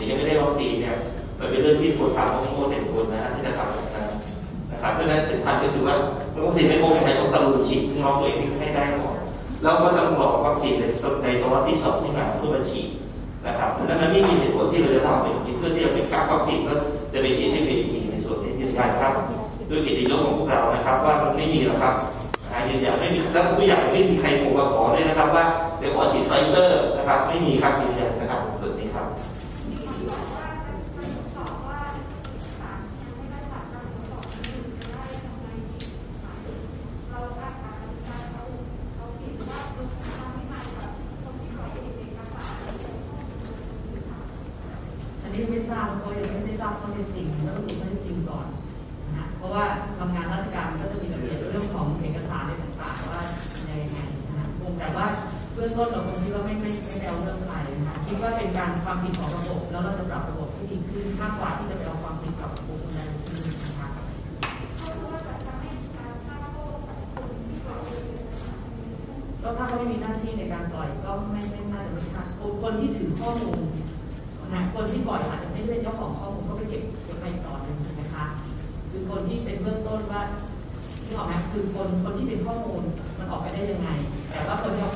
ยังไม่ได้วัคซีนเนี่ยมันเป็นเรื่องที่ควรทำของโมเป็นคนนะที่จะทำแบบนั้นนะครับเพราะฉะนั้นสำคัญก็คือว่าวัคซีนไม่ครบยังไงต้องตะลุยฉีดน้องตัวเองให้ได้ก่อนแล้วก็ต้องรอวัคซีนในในทศวที่สองที่มาเพื่อมาฉีดนะครับเพราะฉะนั้นมันไม่มีเหตุผลที่เราจะทำเป็นเพื่อที่จะไปกักวัคซีนก็จะไปฉีดให้เป็นจริงในส่วนนี้ยืนยันครับด้วยกิจยศของพวกเรานะครับ ว่ามันไม่มีหรอกครับอ่ายืนยันไม่มีแล้วผู้ใหญ่ไม่มีใครโทรมาขอเลยนะครับ ว่าเดี๋ยวขอฉีดไฟเซอร์นะครับ ไม่มีครับยืนยันนี้ครับ อันนี้ไม่ทราบเพราะยังไม่ได้ทราบข้อเท็จจริงแล้วต้องดูข้อเท็จจริงก่อนนะฮะเพราะว่าทำงานราชการก็จะมีระเบียบเรื่องของเอกสารอะไรต่างๆว่ายังไงนะฮะคงแต่ว่าเบื้องต้นเราคงคิดว่าไม่ไม่ไม่ได้เอาเรื่องใครนะคะคิดว่าเป็นการความผิดของระบบแล้วเราจะปรับระบบให้ดีขึ้นมากกว่าที่จะไปเอาความผิดกับบุคคลใดบุคคลหนึ่งนะคะก็ถ้าเขาไม่มีหน้าที่ในการปล่อยก็ไม่ไม่น่าจะไม่ค่ะคนที่ถือข้อมูล นะคนที่ปล่อยอาจจะไม่ได้เป็นเจ้าของข้อมูลก็ไปเก็บเก็บไปต่อหนึ่งนะคะ คือคนที่เป็นเบื้องต้นว่าที่ออกมาคือคนคนที่เป็นข้อมูลมันออกไปได้ยังไง แต่ว่าคนที่